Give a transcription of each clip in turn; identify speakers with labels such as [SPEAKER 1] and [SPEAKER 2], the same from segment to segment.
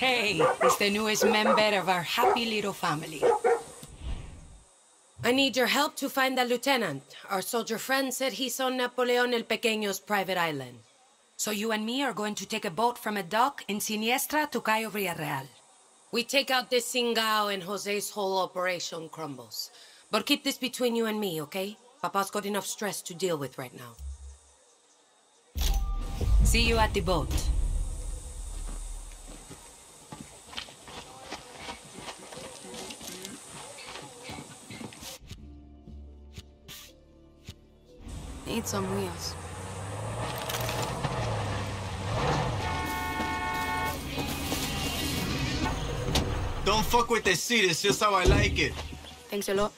[SPEAKER 1] Hey, it's the newest member of our happy little family. I need your help to find the lieutenant. Our soldier friend said he's on Napoleon el Pequeño's private island. So you and me are going to take a boat from a dock in Siniestra to Cayo Villarreal. We take out this Singao and Jose's whole operation crumbles. But keep this between you and me, okay? Papa's got enough stress to deal with right now. See you at the boat.
[SPEAKER 2] Need some wheels.
[SPEAKER 3] Don't fuck with the seat, it's just how I like it.
[SPEAKER 2] Thanks a lot.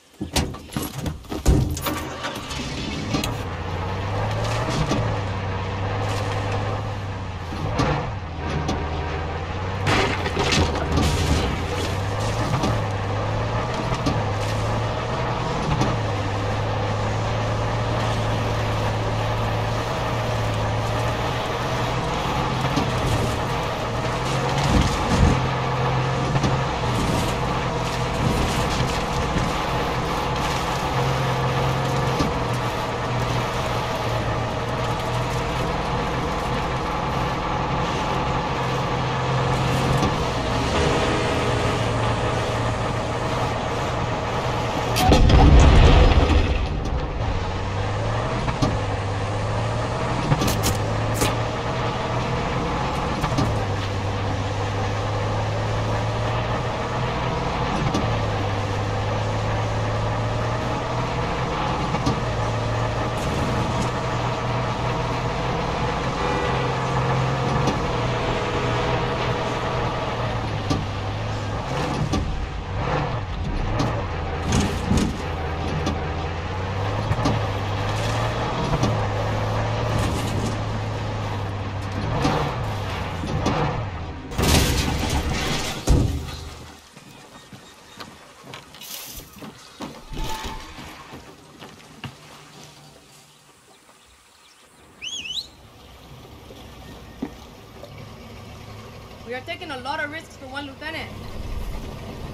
[SPEAKER 2] We are taking a lot of risks for one lieutenant.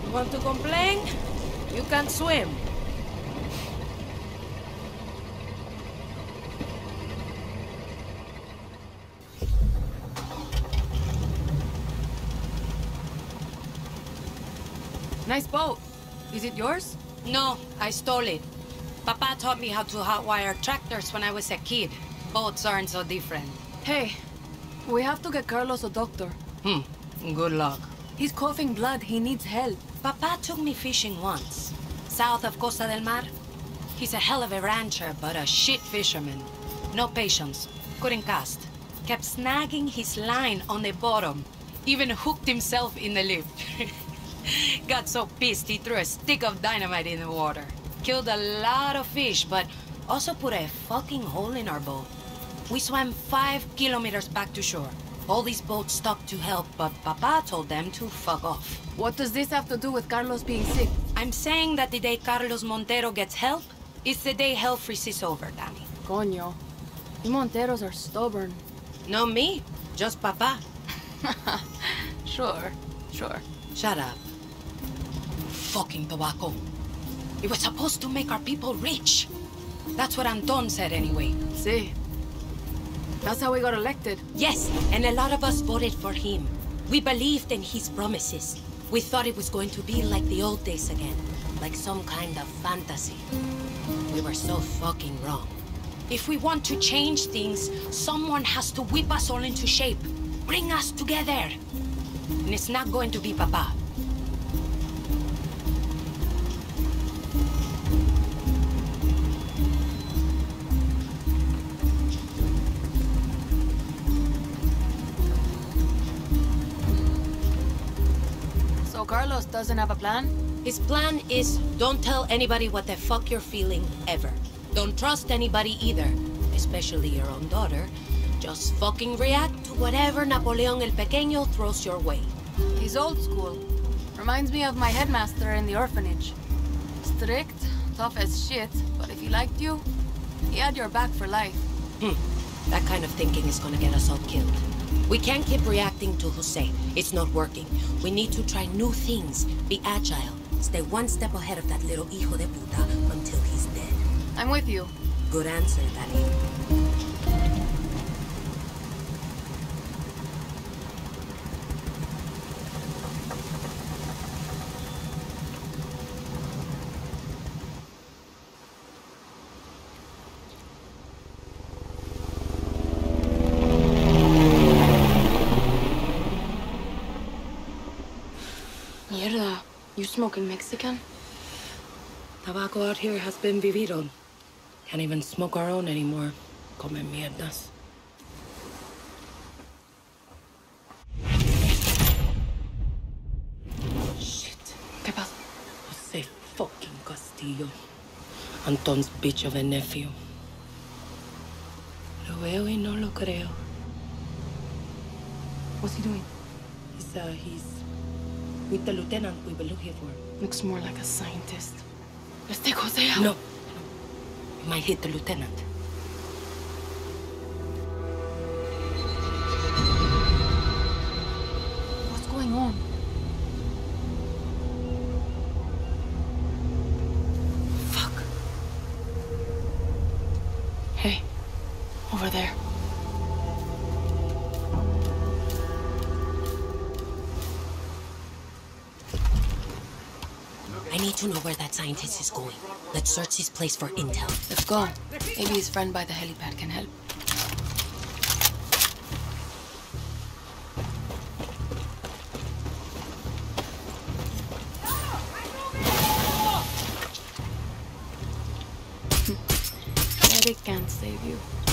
[SPEAKER 1] You want to complain? You can't swim.
[SPEAKER 2] Nice boat. Is it yours?
[SPEAKER 1] No, I stole it. Papa taught me how to hotwire tractors when I was a kid. Boats aren't so different.
[SPEAKER 2] Hey, we have to get Carlos a doctor.
[SPEAKER 1] Hmm, good luck.
[SPEAKER 2] He's coughing blood. He needs help.
[SPEAKER 1] Papa took me fishing once, south of Costa del Mar. He's a hell of a rancher, but a shit fisherman. No patience, couldn't cast. Kept snagging his line on the bottom. Even hooked himself in the lift. Got so pissed he threw a stick of dynamite in the water. Killed a lot of fish, but also put a fucking hole in our boat. We swam five kilometers back to shore. All these boats stopped to help, but Papa told them to fuck off.
[SPEAKER 2] What does this have to do with Carlos being sick?
[SPEAKER 1] I'm saying that the day Carlos Montero gets help, is the day hell freezes over, Dani.
[SPEAKER 2] Coño. You Monteros are stubborn.
[SPEAKER 1] No me, just Papa.
[SPEAKER 2] Sure, sure.
[SPEAKER 1] Shut up. Fucking tobacco. It was supposed to make our people rich. That's what Anton said anyway.
[SPEAKER 2] See. That's how we got elected.
[SPEAKER 1] Yes, and a lot of us voted for him. We believed in his promises. We thought it was going to be like the old days again. Like some kind of fantasy. We were so fucking wrong. If we want to change things, someone has to whip us all into shape. Bring us together. And it's not going to be Papa.
[SPEAKER 2] Doesn't have a plan?
[SPEAKER 1] His plan is don't tell anybody what the fuck you're feeling ever. Don't trust anybody either, especially your own daughter. Just fucking react to whatever Napoleon el Pequeño throws your way.
[SPEAKER 2] He's old school. Reminds me of my headmaster in the orphanage. Strict, tough as shit, but if he liked you, he had your back for life.
[SPEAKER 1] Hmm. That kind of thinking is gonna get us all killed. We can't keep reacting to Jose. It's not working. We need to try new things. Be agile. Stay one step ahead of that little hijo de puta until he's dead.
[SPEAKER 2] I'm with you.
[SPEAKER 1] Good answer, Dani.
[SPEAKER 2] Mierda. You smoking Mexican?
[SPEAKER 1] Tobacco out here has been Viviro. Can't even smoke our own anymore. Come mierdas. Shit.
[SPEAKER 2] ¿Qué pasa?
[SPEAKER 1] Jose fucking Castillo. Anton's bitch of a nephew. Lo veo y no lo creo.
[SPEAKER 2] What's he doing?
[SPEAKER 1] He's, uh, he's with the lieutenant we were looking for.
[SPEAKER 2] Looks more like a scientist. Let's take Jose out.
[SPEAKER 1] No. We might hit the lieutenant. To know where that scientist is going. Let's search his place for intel.
[SPEAKER 2] Let's go. Maybe his friend by the helipad can help. Medic can't save you.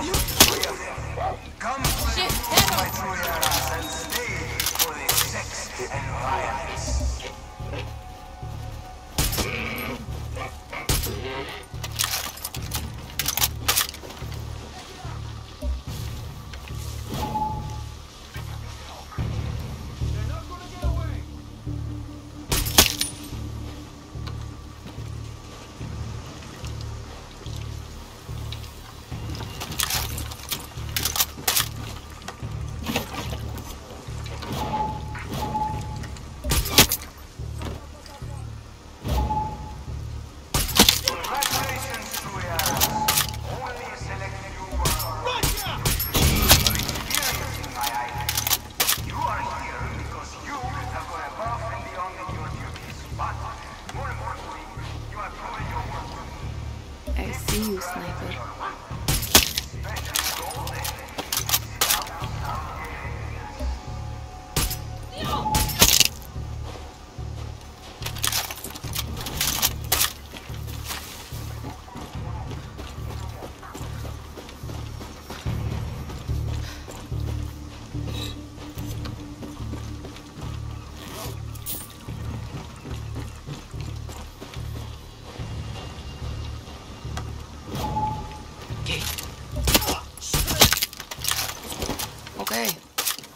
[SPEAKER 4] Yourself free of. Come with my true and stay for the sex and violence.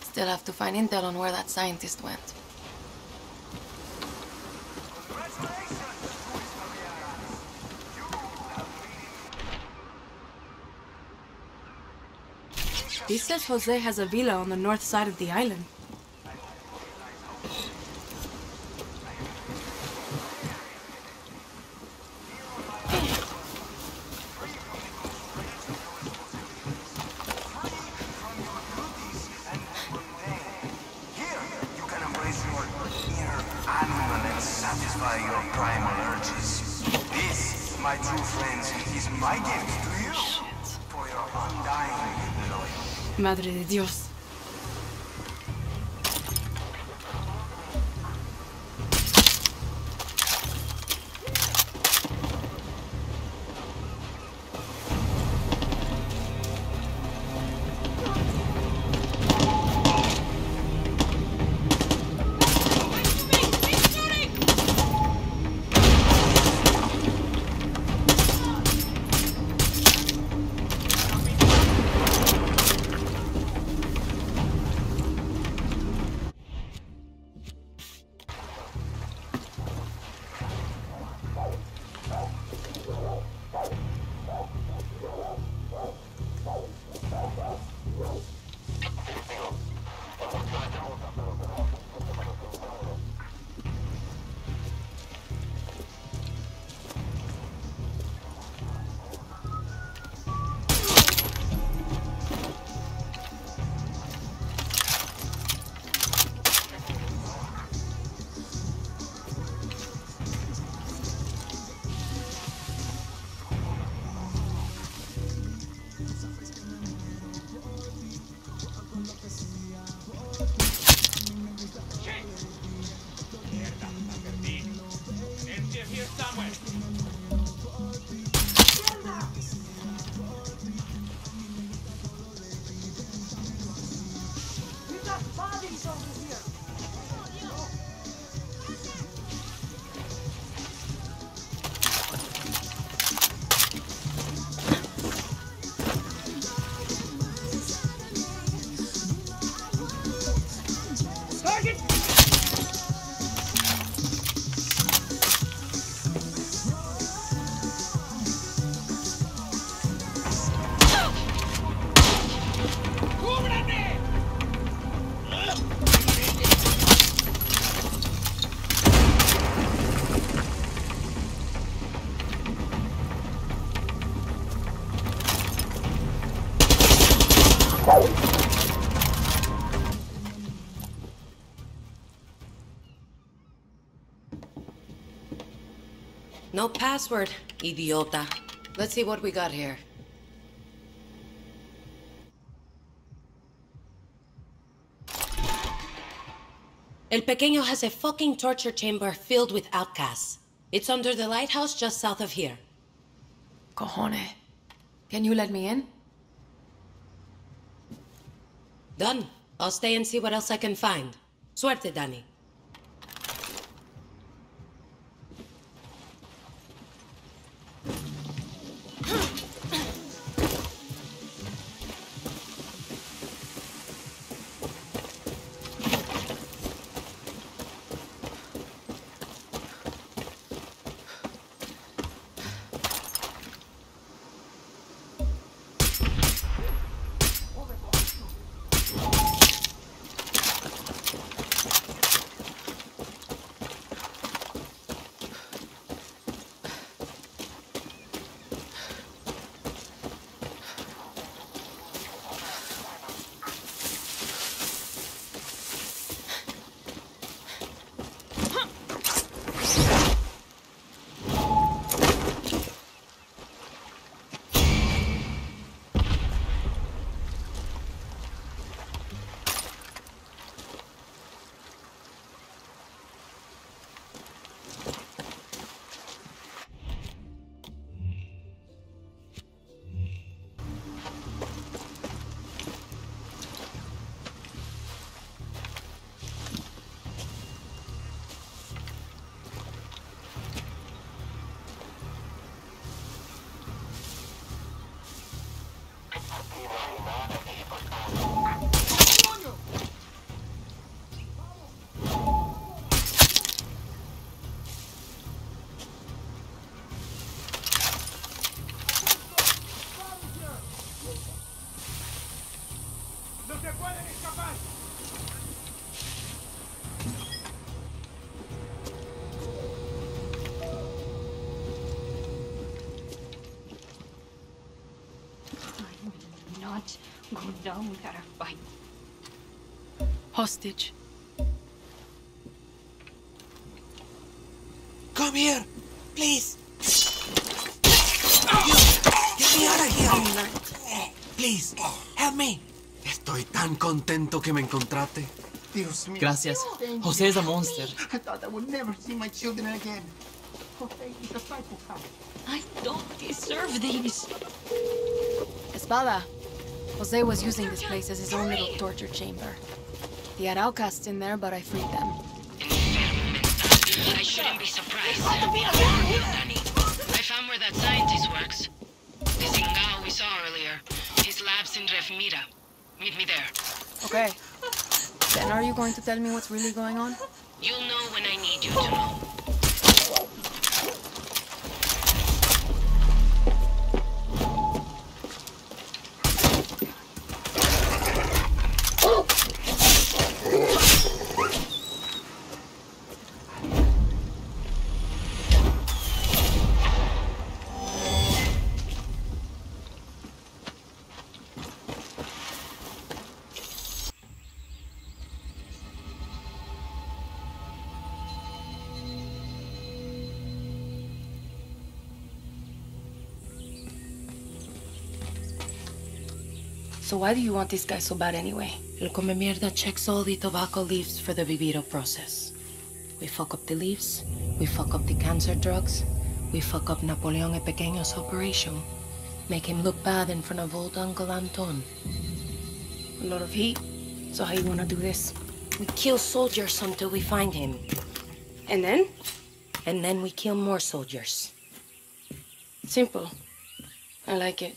[SPEAKER 2] Still have to find intel on where that scientist went. He says Jose has a villa on the north side of the island. Dios.
[SPEAKER 1] Password, idiota. Let's see what we got here. El Pequeño has a fucking torture chamber filled with outcasts. It's under the lighthouse just south of here.
[SPEAKER 2] Cojones. Can you let me in?
[SPEAKER 1] Done. I'll stay and see what else I can find. Suerte,
[SPEAKER 5] Dani. Go down without a fight.
[SPEAKER 4] Hostage.
[SPEAKER 6] Come here, please. Get me out of here. Please, help me. Estoy tan contento que me encontraste.
[SPEAKER 3] Dios mío.
[SPEAKER 7] Gracias. Jose is a monster.
[SPEAKER 3] I thought I would never see my children again. Jose is a psychopath.
[SPEAKER 5] I don't deserve these.
[SPEAKER 4] Espada. Jose was using this place as his own little torture chamber. He had outcasts in there, but I freed them.
[SPEAKER 1] I shouldn't be surprised. I found where that scientist works. The Singao we saw earlier. His lab's in Refmira. Meet me there.
[SPEAKER 4] Okay. Then are you going to tell me what's really going on?
[SPEAKER 1] You'll know when I need you to know.
[SPEAKER 4] So why do you want this guy so bad anyway?
[SPEAKER 1] El come mierda checks all the tobacco leaves for the Viviro process. We fuck up the leaves, we fuck up the cancer drugs, we fuck up Napoleon el Pequeño's operation. Make him look bad in front of old Uncle Anton.
[SPEAKER 4] A lot of heat. So how you wanna do this?
[SPEAKER 1] We kill soldiers until we find him.
[SPEAKER 4] And then?
[SPEAKER 1] And then we kill more soldiers.
[SPEAKER 4] Simple. I like it.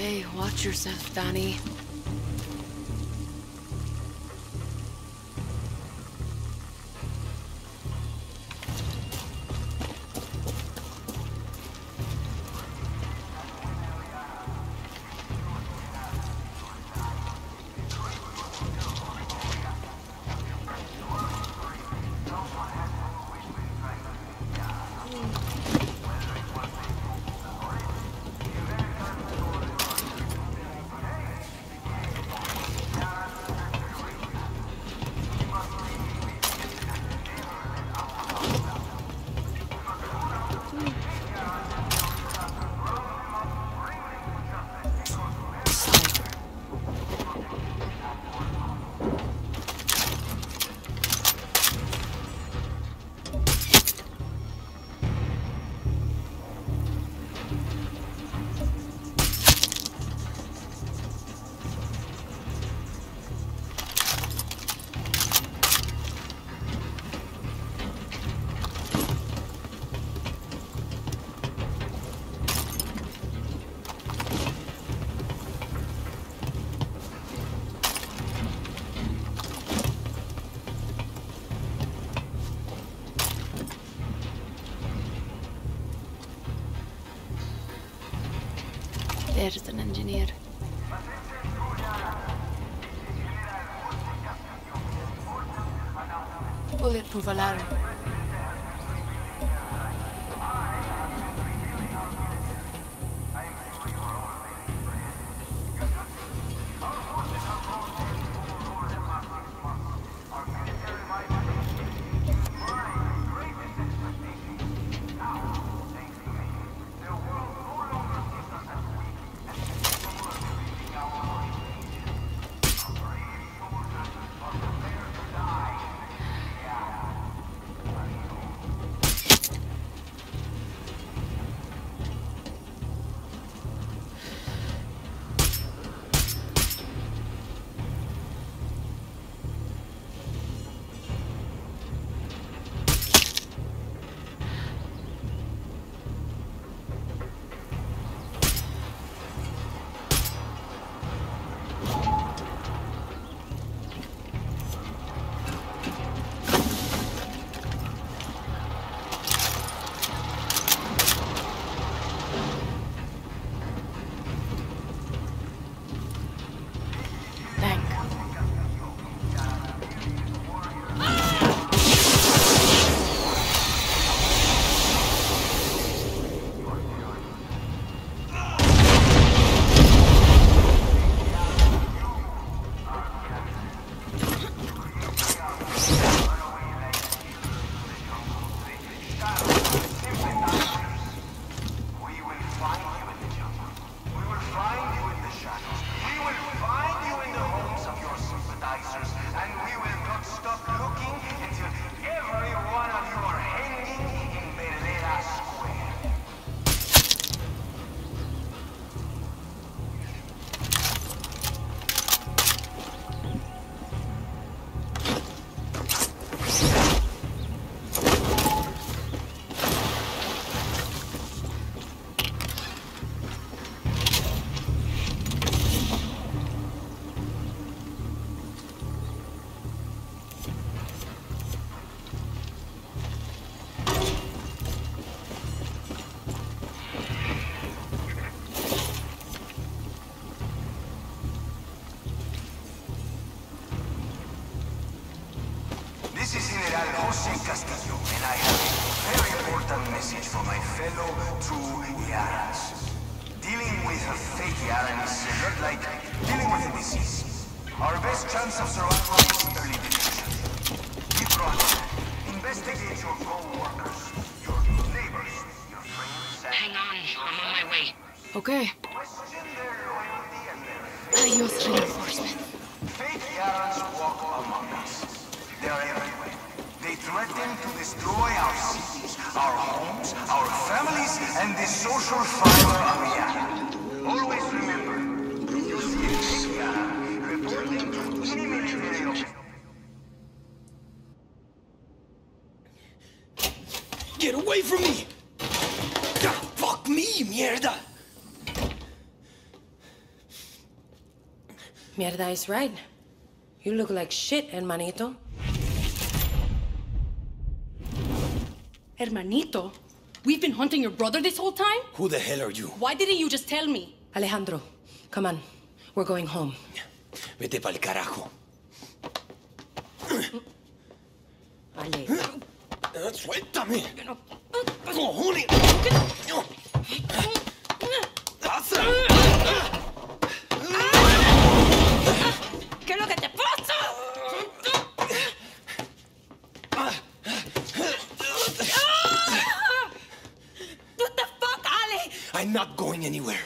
[SPEAKER 4] Okay, watch yourself, Dani. There's an engineer. Bulletproof alarm.
[SPEAKER 2] Destroy our cities, our homes, our families, and the social fiber of Yaran. Always remember, if you see a fake Yaran, report them to any military officer.
[SPEAKER 8] Get away from me! Ah, fuck me, mierda!
[SPEAKER 1] Mierda is right. You look like shit, hermanito.
[SPEAKER 9] Hermanito, we've been hunting your brother this whole time?
[SPEAKER 8] Who the hell are you?
[SPEAKER 9] Why didn't you just tell me?
[SPEAKER 1] Alejandro, come on. We're going home.
[SPEAKER 8] Vete pa'l carajo.
[SPEAKER 1] Ale.
[SPEAKER 8] Ah, Suéltame. Cojones. Pasa.
[SPEAKER 9] ¿Qué es lo que te pasa? What the fuck, Ale?
[SPEAKER 8] I'm not going anywhere.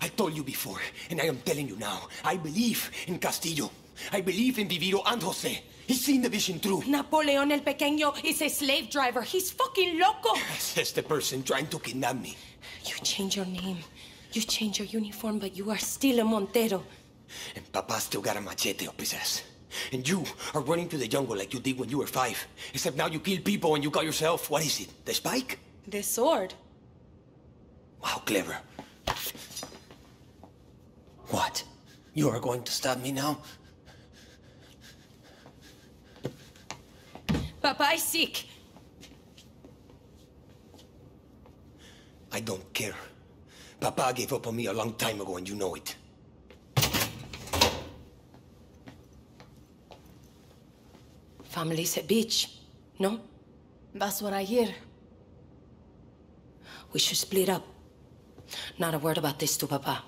[SPEAKER 8] I told you before, and I am telling you now. I believe in Castillo. I believe in Viviro and Jose. He's seen the vision through.
[SPEAKER 9] Napoleon el Pequeño is a slave driver. He's fucking loco.
[SPEAKER 8] Says the person trying to kidnap me.
[SPEAKER 1] You change your name. You change your uniform, but you are still a Montero.
[SPEAKER 8] And Papa still got a machete up his ass. And you are running to the jungle like you did when you were five. Except now you kill people and you call yourself, what is it, the Spike?
[SPEAKER 9] The sword.
[SPEAKER 8] Wow, clever. What? You are going to stab me now?
[SPEAKER 9] Papa is sick.
[SPEAKER 8] I don't care. Papa gave up on me a long time ago and you know it.
[SPEAKER 1] Family's a bitch. No?
[SPEAKER 4] That's what I hear.
[SPEAKER 1] We should split up. Not a word about this to Papa.